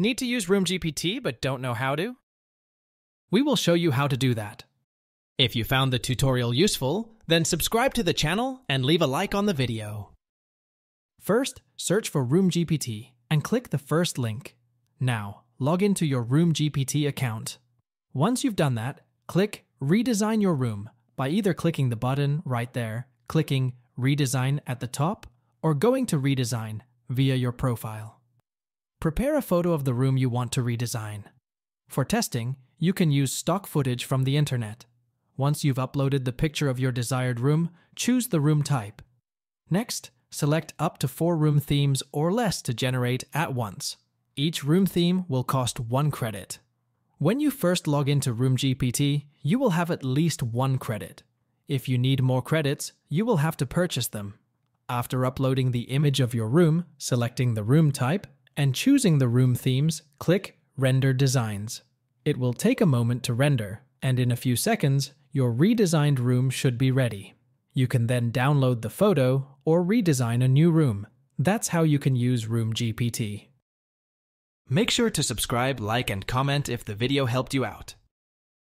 Need to use RoomGPT but don't know how to? We will show you how to do that. If you found the tutorial useful, then subscribe to the channel and leave a like on the video. First, search for RoomGPT and click the first link. Now, log into your RoomGPT account. Once you've done that, click Redesign Your Room by either clicking the button right there, clicking Redesign at the top, or going to Redesign via your profile. Prepare a photo of the room you want to redesign. For testing, you can use stock footage from the internet. Once you've uploaded the picture of your desired room, choose the room type. Next, select up to four room themes or less to generate at once. Each room theme will cost one credit. When you first log into RoomGPT, you will have at least one credit. If you need more credits, you will have to purchase them. After uploading the image of your room, selecting the room type, and choosing the room themes, click Render Designs. It will take a moment to render, and in a few seconds, your redesigned room should be ready. You can then download the photo or redesign a new room. That's how you can use Room GPT. Make sure to subscribe, like, and comment if the video helped you out.